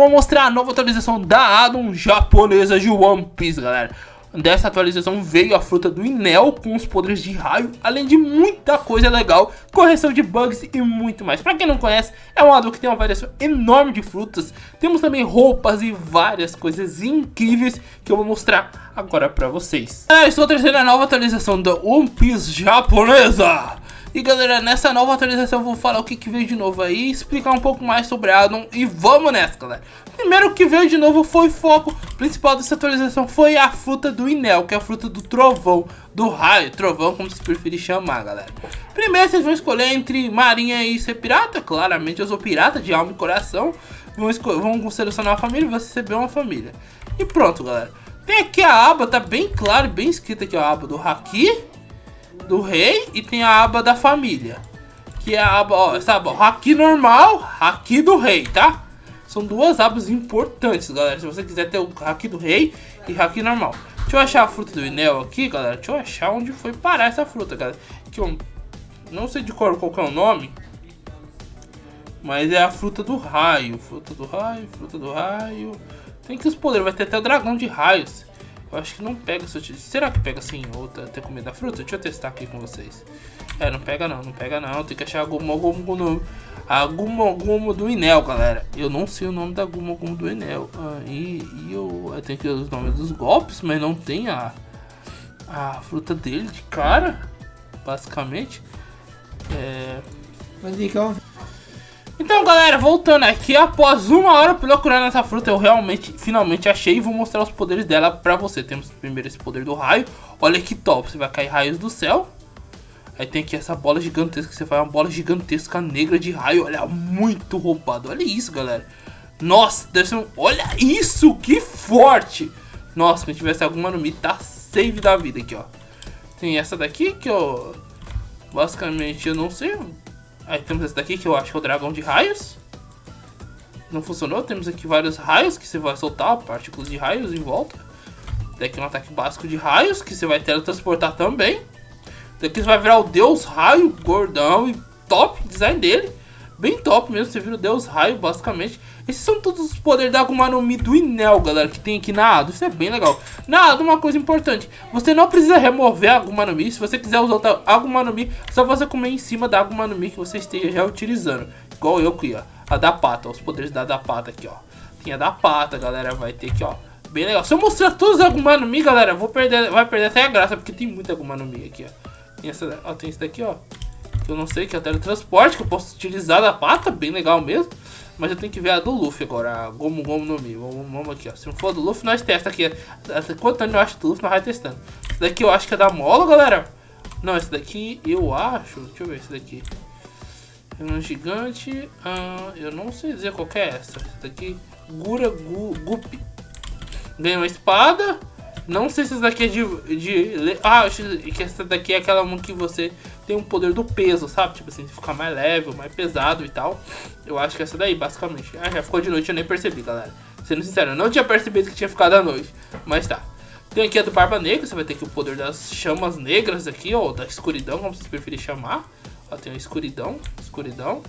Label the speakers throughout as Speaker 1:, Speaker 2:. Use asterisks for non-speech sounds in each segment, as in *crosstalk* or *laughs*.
Speaker 1: vou mostrar a nova atualização da Addon japonesa de One Piece, galera. Dessa atualização veio a fruta do Inel com os poderes de raio, além de muita coisa legal, correção de bugs e muito mais. Pra quem não conhece, é um Addon que tem uma variação enorme de frutas. Temos também roupas e várias coisas incríveis que eu vou mostrar agora pra vocês. É, estou trazendo a nova atualização da One Piece japonesa. E galera, nessa nova atualização eu vou falar o que, que veio de novo aí, explicar um pouco mais sobre a Addon e vamos nessa galera. Primeiro que veio de novo foi foco principal dessa atualização foi a fruta do Inel, que é a fruta do trovão, do raio, trovão como vocês preferirem chamar galera. Primeiro vocês vão escolher entre marinha e ser pirata, claramente eu sou pirata de alma e coração. Vão, vão selecionar uma família e você receber uma família. E pronto galera. Tem aqui a aba, tá bem claro, bem escrita aqui a aba do Haki do rei e tem a aba da família. Que é a aba, ó, aba, haki normal, haki do rei, tá? São duas abas importantes, galera. Se você quiser ter o haki do rei e haki normal. Deixa eu achar a fruta do Inel aqui, galera. Deixa eu achar onde foi parar essa fruta, galera. Que eu não sei de qual, qual é o nome. Mas é a fruta do raio. Fruta do raio, fruta do raio. Tem que os poderes, vai ter até o dragão de raios. Eu acho que não pega. Será que pega assim outra ter comida da fruta? Deixa eu testar aqui com vocês. É, não pega não, não pega não. Tem que achar alguma alguma no... alguma alguma do Inel, galera. Eu não sei o nome da alguma alguma do Inel. Ah, e, e eu, eu tenho que os nomes dos golpes, mas não tem a a fruta dele de cara, basicamente. É...
Speaker 2: Mas calma.
Speaker 1: Então, galera, voltando aqui, após uma hora procurando essa fruta, eu realmente, finalmente achei e vou mostrar os poderes dela pra você. Temos primeiro esse poder do raio, olha que top, você vai cair raios do céu. Aí tem aqui essa bola gigantesca, você faz uma bola gigantesca negra de raio, olha, muito roubado, olha isso, galera. Nossa, deve ser um... Olha isso, que forte! Nossa, se tivesse alguma no Mi, tá save da vida aqui, ó. Tem essa daqui que eu... Basicamente, eu não sei Aí temos esse daqui que eu acho que é o dragão de raios. Não funcionou. Temos aqui vários raios que você vai soltar, partículas de raios em volta. Daqui um ataque básico de raios que você vai teletransportar também. Daqui você vai virar o deus raio, gordão e top design dele. Bem top mesmo, você vira o deus raio basicamente. Esses são todos os poderes da Aguma no Mi do Inel, galera, que tem aqui na Ado. Isso é bem legal. Na Ado, uma coisa importante. Você não precisa remover a Aguma no Mi. Se você quiser usar outra Aguma no Mi, só você comer em cima da Aguma no Mi que você esteja já utilizando. Igual eu aqui, ó. A da pata, os poderes da da pata aqui, ó. Tem a da pata, galera, vai ter aqui, ó. Bem legal. Se eu mostrar todos os Aguma no Mi, galera, vou perder, vai perder até a graça, porque tem muita Aguma no Mi aqui, ó. Tem, essa, ó, tem esse daqui, ó. Que eu não sei, que é o teletransporte, que eu posso utilizar da pata, bem legal mesmo. Mas eu tenho que ver a do Luffy agora, a Gomu Gomu no Mi. Vamos, vamos aqui, ó. Se não for do Luffy, nós testa aqui. Quanto eu acho do Luffy, nós vai testando. Esse daqui eu acho que é da Mola, galera. Não, esse daqui eu acho. Deixa eu ver esse daqui. É um gigante. Ah, eu não sei dizer qual é essa. Esse daqui. Gura Gu, Gupi. Ganha uma espada. Não sei se essa daqui é de, de... Ah, acho que essa daqui é aquela que você tem um poder do peso, sabe? Tipo assim, ficar mais leve, mais pesado e tal. Eu acho que é essa daí, basicamente. Ah, já ficou de noite, eu nem percebi, galera. Sendo sincero, eu não tinha percebido que tinha ficado à noite. Mas tá. Tem aqui a do Barba Negra, você vai ter aqui o poder das chamas negras aqui, ou da escuridão, como vocês preferirem chamar. Ó, tem a escuridão, escuridão.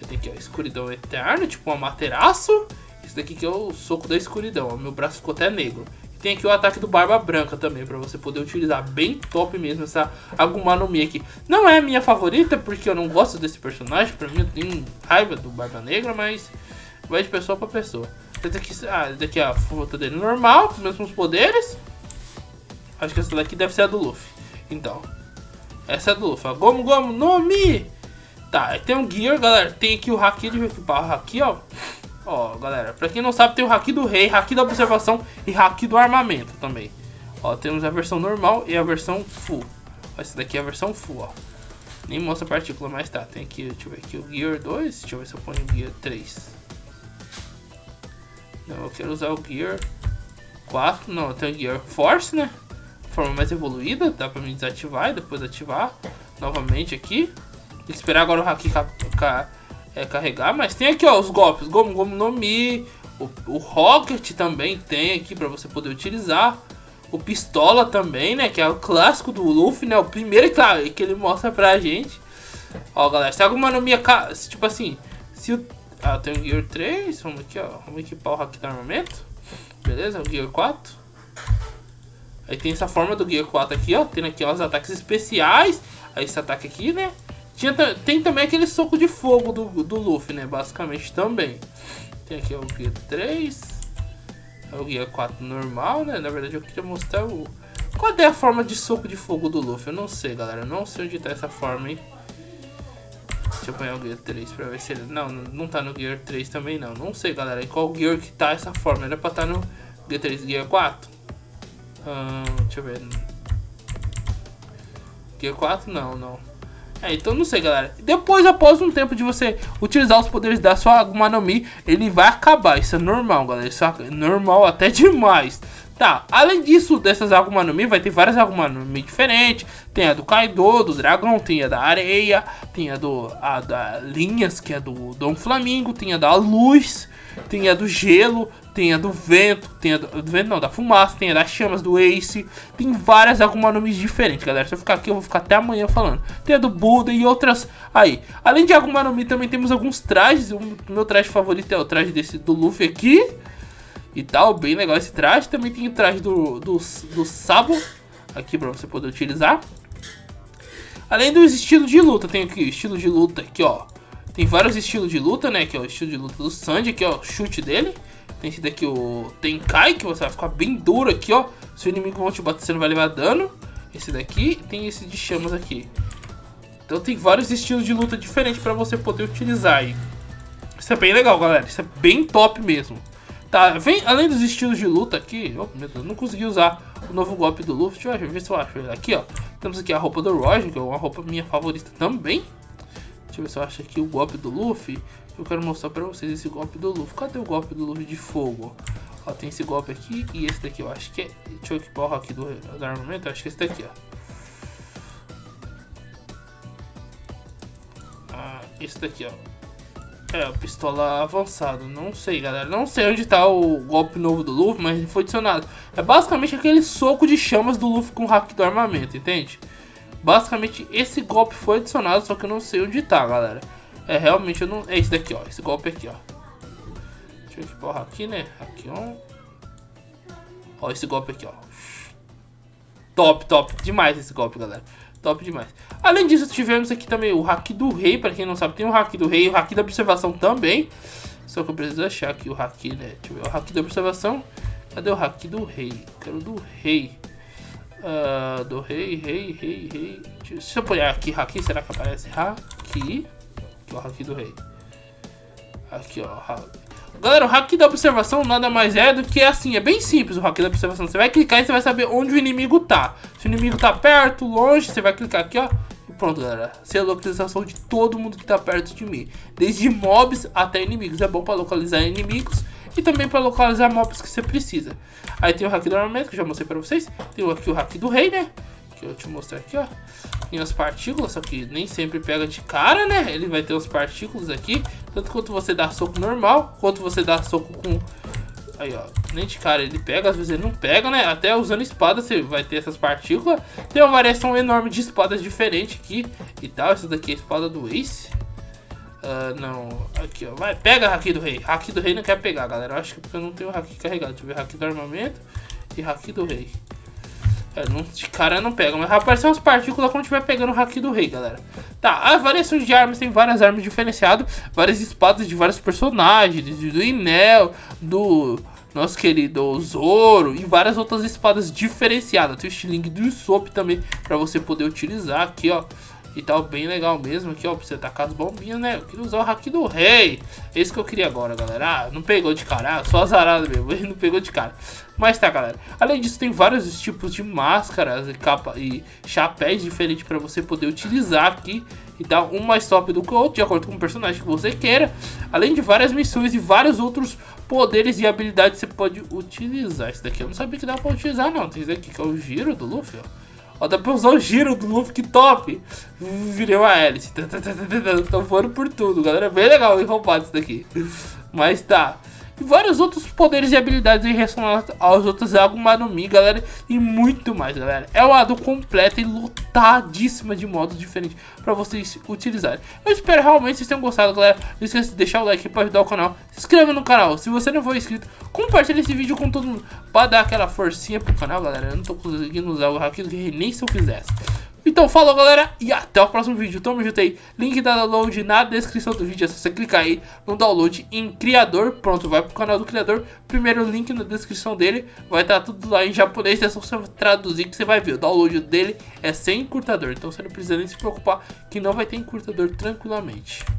Speaker 1: Aí tem aqui a escuridão eterna, tipo um amateraço. Esse daqui que é o soco da escuridão, ó, meu braço ficou até negro. Tem aqui o ataque do Barba Branca também, pra você poder utilizar. Bem top mesmo essa Aguma no Mi aqui. Não é a minha favorita, porque eu não gosto desse personagem. Pra mim, eu tenho raiva do Barba Negra, mas vai de pessoa pra pessoa. Esse daqui, ah, daqui é a fruta dele normal, com os mesmos poderes. Acho que essa daqui deve ser a do Luffy. Então, essa é a do Luffy. A Gomu Gomu no Mi. Tá, tem um Gear, galera. Tem aqui o Haki de equipar. O Haki, ó. Ó, galera, pra quem não sabe, tem o Haki do Rei, Haki da Observação e Haki do Armamento também. Ó, temos a versão normal e a versão Full. Essa daqui é a versão Full, ó. Nem mostra partícula, mas tá. Tem aqui, deixa eu ver aqui o Gear 2. Deixa eu ver se eu ponho o Gear 3. Não, eu quero usar o Gear 4. Não, eu tenho o Gear Force, né? Forma mais evoluída, dá pra me desativar e depois ativar novamente aqui. Esperar agora o Haki é, carregar, mas tem aqui ó, os golpes, Gomu Gomu no Mi, o, o Rocket também tem aqui para você poder utilizar, o Pistola também, né, que é o clássico do Luffy, né, o primeiro que, que ele mostra pra gente. Ó galera, se alguma no Mi, tipo assim, se o, Ah, tem o Gear 3. Vamos aqui, ó. Vamos equipar o hack do armamento. Beleza, o Gear 4. Aí tem essa forma do Gear 4 aqui, ó. Tendo aqui ó, os ataques especiais. Aí esse ataque aqui, né? Tinha, tem também aquele soco de fogo do, do Luffy, né? Basicamente também. Tem aqui ó, o Gear 3. É o Gear 4 normal, né? Na verdade eu queria mostrar o... Qual é a forma de soco de fogo do Luffy? Eu não sei, galera. Eu não sei onde tá essa forma, hein? Deixa eu apanhar o Gear 3 pra ver se ele... Não, não tá no Gear 3 também, não. Não sei, galera. Em qual Gear que tá essa forma? Era pra estar tá no Gear 3 Gear 4? Hum, deixa eu ver. Gear 4? Não, não. É, então não sei, galera. Depois, após um tempo de você utilizar os poderes da sua Aguma no Mi, ele vai acabar. Isso é normal, galera. Isso é normal até *laughs* demais. Tá, além disso, dessas Aguma no Mi, vai ter várias Aguma no Mi diferentes. Tem a do Kaido, do Dragão, tem a da Areia, tem a do a da Linhas, que é do Dom Flamingo, tem a da Luz, tem a do Gelo, tem a do Vento, tem a do, do Vento não, da Fumaça, tem a das Chamas, do Ace. Tem várias Aguma no Mi diferentes, galera. Se eu ficar aqui, eu vou ficar até amanhã falando. Tem a do Buda e outras aí. Além de Aguma no Mi, também temos alguns trajes. O meu traje favorito é o traje desse do Luffy aqui e tal, bem legal esse traje. Também tem o traje do, do, do Sabo, aqui para você poder utilizar. Além dos estilos de luta, tem aqui o estilo de luta aqui, ó. Tem vários estilos de luta, né? Que é o estilo de luta do Sanji, aqui, ó, o chute dele. Tem esse daqui, o Tenkai, que você vai ficar bem duro aqui, ó. Se o inimigo vão te bater, você não vai levar dano. Esse daqui, tem esse de chamas aqui. Então tem vários estilos de luta diferentes para você poder utilizar aí. Isso é bem legal, galera. Isso é bem top mesmo. Tá, vem, além dos estilos de luta aqui, oh, meu Deus, não consegui usar o novo golpe do Luffy, deixa eu ver se eu acho ele aqui, ó. Temos aqui a roupa do Roger, que é uma roupa minha favorita também. Deixa eu ver se eu acho aqui o golpe do Luffy. Eu quero mostrar pra vocês esse golpe do Luffy. Cadê o golpe do Luffy de fogo? Ó, tem esse golpe aqui e esse daqui, eu acho que é... Deixa eu equipar aqui do, do armamento, eu acho que é esse daqui, ó. Ah, esse daqui, ó. É, pistola avançada. Não sei, galera. Não sei onde tá o golpe novo do Luffy, mas foi adicionado. É basicamente aquele soco de chamas do Luffy com o hack do armamento, entende? Basicamente esse golpe foi adicionado, só que eu não sei onde tá, galera. É, realmente eu não... É esse daqui, ó. Esse golpe aqui, ó. Deixa eu equipar aqui, né? Aqui, ó. Ó, esse golpe aqui, ó. Top, top. Demais esse golpe, galera. Top demais. Além disso, tivemos aqui também o hack do rei. Para quem não sabe, tem o hack do rei o hack da observação também. Só que eu preciso achar aqui o hack, né? Deixa eu ver. O hack da observação. Cadê o hack do rei? Quero do rei. Uh, do rei, rei, rei, rei. Deixa eu pôr aqui hack. Será que aparece hack? Aqui o hack do rei. Aqui, ó. Galera, o hack da observação nada mais é do que assim, é bem simples o hack da observação. Você vai clicar e você vai saber onde o inimigo tá. Se o inimigo tá perto, longe, você vai clicar aqui, ó. Pronto, galera. Sei a localização de todo mundo que tá perto de mim. Desde mobs até inimigos. É bom para localizar inimigos e também para localizar mobs que você precisa. Aí tem o hack do armamento, que eu já mostrei para vocês. Tem aqui o hack do rei, né? Que eu te mostrar aqui, ó. Tem as partículas, só que nem sempre pega de cara, né? Ele vai ter as partículas aqui. Tanto quanto você dá soco normal, quanto você dá soco com... Aí, ó. Nem cara ele pega, às vezes ele não pega, né? Até usando espada você vai ter essas partículas. Tem uma variação enorme de espadas diferentes aqui e tal. Essa daqui é a espada do Ace. Uh, não, aqui ó, vai, pega Haki do Rei. Haki do Rei não quer pegar, galera. Eu acho que porque eu não tenho Haki carregado. Deixa eu ver Haki do armamento e Haki do Rei. É, não, de cara não pega, mas vai aparecer umas partículas quando tiver pegando o Haki do Rei, galera. Tá, as variações de armas tem várias armas diferenciadas, várias espadas de vários personagens, do Inel, do nosso querido Zoro e várias outras espadas diferenciadas. Tem o estilingue do Usopp também para você poder utilizar aqui, ó. E tal, bem legal mesmo aqui, ó, pra você tacar as bombinhas, né? Eu queria usar o Haki do Rei. Esse que eu queria agora, galera. Ah, não pegou de cara, ah, só azarado mesmo, *laughs* ele não pegou de cara. Mas tá, galera. Além disso, tem vários tipos de máscaras e, capa, e chapéus diferentes para você poder utilizar aqui. E tal, um mais top do que o outro, de acordo com o personagem que você queira. Além de várias missões e vários outros poderes e habilidades que você pode utilizar. Esse daqui eu não sabia que dava pra utilizar, não. Tem esse aqui que é o giro do Luffy, ó. Ó, dá pra usar o giro do Luffy, que top! Virei uma hélice. Tô voando por tudo, galera. É bem legal e roubado isso daqui. Mas tá. E vários outros poderes e habilidades em relação aos outros Agumma no Mi, galera, e muito mais, galera. É uma ADO completa e lotadíssima de modos diferentes para vocês utilizarem. Eu espero realmente vocês tenham gostado, galera. Não esqueça de deixar o like para ajudar o canal, se inscreva no canal. Se você não for inscrito, compartilhe esse vídeo com todo mundo para dar aquela forcinha pro canal, galera. Eu não tô conseguindo usar o hack nem se eu fizesse. Então falou galera e até o próximo vídeo. Tamo junto aí. Link da download na descrição do vídeo. É só você clicar aí no download em criador. Pronto, vai pro canal do criador. Primeiro link na descrição dele. Vai estar tá tudo lá em japonês. É só você traduzir que você vai ver. O download dele é sem encurtador. Então você não precisa nem se preocupar que não vai ter encurtador tranquilamente.